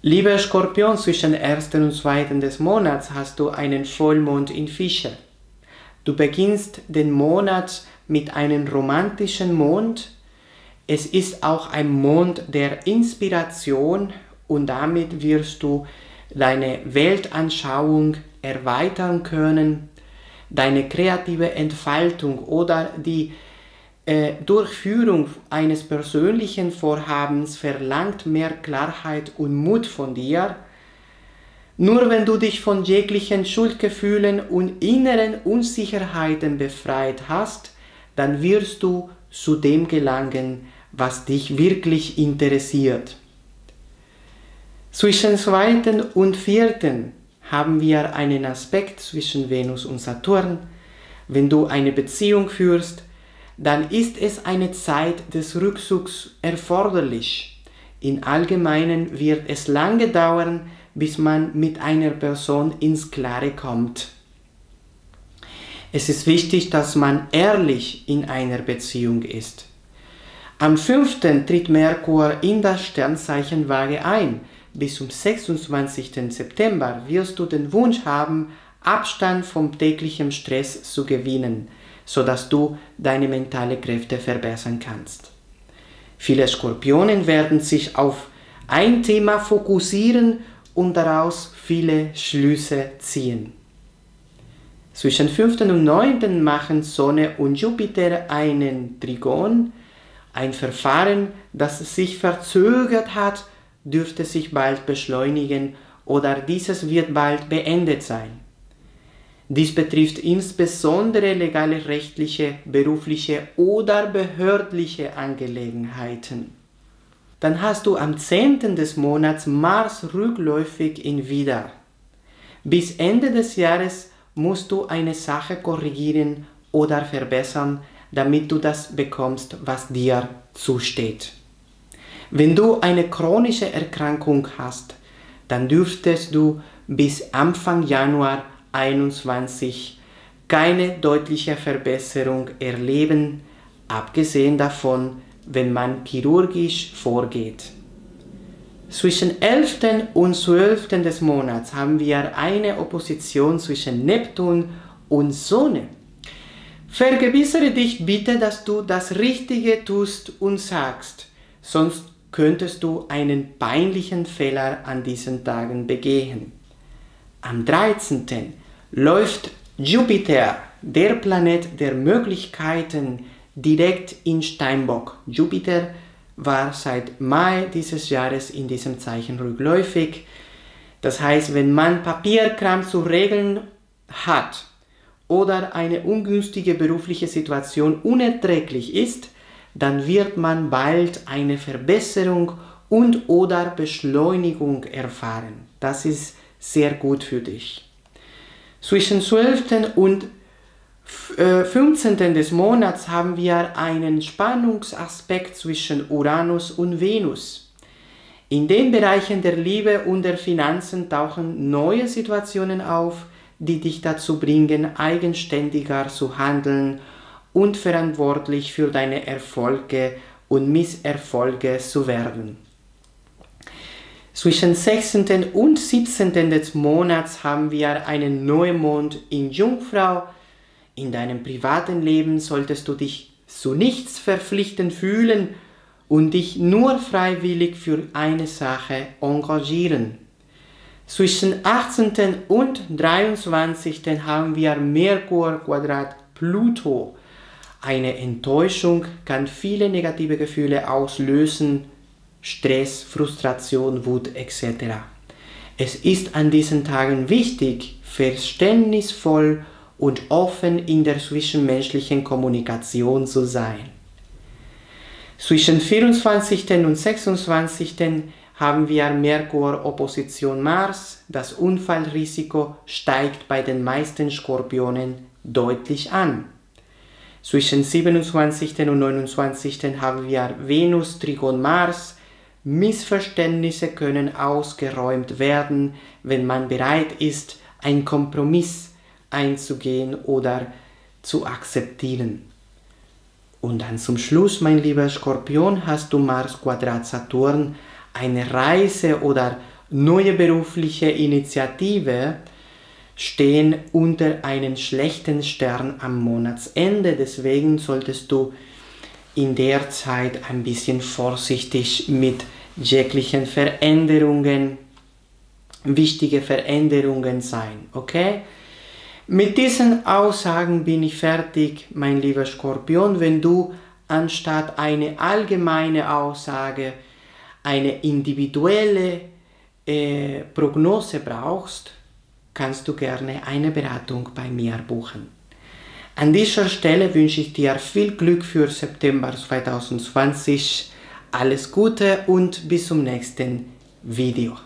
Lieber Skorpion, zwischen 1. und 2. des Monats hast du einen Vollmond in Fische. Du beginnst den Monat mit einem romantischen Mond. Es ist auch ein Mond der Inspiration und damit wirst du deine Weltanschauung erweitern können, deine kreative Entfaltung oder die äh, Durchführung eines persönlichen Vorhabens verlangt mehr Klarheit und Mut von dir. Nur wenn du dich von jeglichen Schuldgefühlen und inneren Unsicherheiten befreit hast, dann wirst du zu dem gelangen, was dich wirklich interessiert. Zwischen zweiten und vierten haben wir einen Aspekt zwischen Venus und Saturn. Wenn du eine Beziehung führst, dann ist es eine Zeit des Rückzugs erforderlich. Im Allgemeinen wird es lange dauern, bis man mit einer Person ins Klare kommt. Es ist wichtig, dass man ehrlich in einer Beziehung ist. Am 5. tritt Merkur in das Sternzeichen Waage ein bis zum 26. September wirst du den Wunsch haben, Abstand vom täglichen Stress zu gewinnen, sodass du deine mentale Kräfte verbessern kannst. Viele Skorpionen werden sich auf ein Thema fokussieren und daraus viele Schlüsse ziehen. Zwischen 5. und 9. machen Sonne und Jupiter einen Trigon, ein Verfahren, das sich verzögert hat dürfte sich bald beschleunigen oder dieses wird bald beendet sein. Dies betrifft insbesondere legale rechtliche, berufliche oder behördliche Angelegenheiten. Dann hast du am 10. des Monats Mars rückläufig in Widder. Bis Ende des Jahres musst du eine Sache korrigieren oder verbessern, damit du das bekommst, was dir zusteht. Wenn du eine chronische Erkrankung hast, dann dürftest du bis Anfang Januar 2021 keine deutliche Verbesserung erleben, abgesehen davon, wenn man chirurgisch vorgeht. Zwischen 11. und 12. des Monats haben wir eine Opposition zwischen Neptun und Sonne. Vergewissere dich bitte, dass du das Richtige tust und sagst, sonst könntest du einen peinlichen Fehler an diesen Tagen begehen. Am 13. läuft Jupiter, der Planet der Möglichkeiten, direkt in Steinbock. Jupiter war seit Mai dieses Jahres in diesem Zeichen rückläufig. Das heißt, wenn man Papierkram zu regeln hat oder eine ungünstige berufliche Situation unerträglich ist, dann wird man bald eine Verbesserung und oder Beschleunigung erfahren. Das ist sehr gut für dich. Zwischen 12. und 15. Äh, des Monats haben wir einen Spannungsaspekt zwischen Uranus und Venus. In den Bereichen der Liebe und der Finanzen tauchen neue Situationen auf, die dich dazu bringen, eigenständiger zu handeln und verantwortlich für deine Erfolge und Misserfolge zu werden. Zwischen 16. und 17. des Monats haben wir einen Neumond in Jungfrau. In deinem privaten Leben solltest du dich zu nichts verpflichtend fühlen und dich nur freiwillig für eine Sache engagieren. Zwischen 18. und 23. haben wir Merkur Quadrat Pluto. Eine Enttäuschung kann viele negative Gefühle auslösen, Stress, Frustration, Wut etc. Es ist an diesen Tagen wichtig, verständnisvoll und offen in der zwischenmenschlichen Kommunikation zu sein. Zwischen 24. und 26. haben wir Merkur Opposition Mars. Das Unfallrisiko steigt bei den meisten Skorpionen deutlich an. Zwischen 27. und 29. haben wir Venus, Trigon, Mars. Missverständnisse können ausgeräumt werden, wenn man bereit ist, einen Kompromiss einzugehen oder zu akzeptieren. Und dann zum Schluss, mein lieber Skorpion, hast du Mars Quadrat Saturn, eine Reise oder neue berufliche Initiative stehen unter einem schlechten Stern am Monatsende. Deswegen solltest du in der Zeit ein bisschen vorsichtig mit jeglichen Veränderungen, wichtige Veränderungen sein. Okay? Mit diesen Aussagen bin ich fertig, mein lieber Skorpion. Wenn du anstatt eine allgemeine Aussage eine individuelle äh, Prognose brauchst, kannst du gerne eine Beratung bei mir buchen. An dieser Stelle wünsche ich dir viel Glück für September 2020. Alles Gute und bis zum nächsten Video.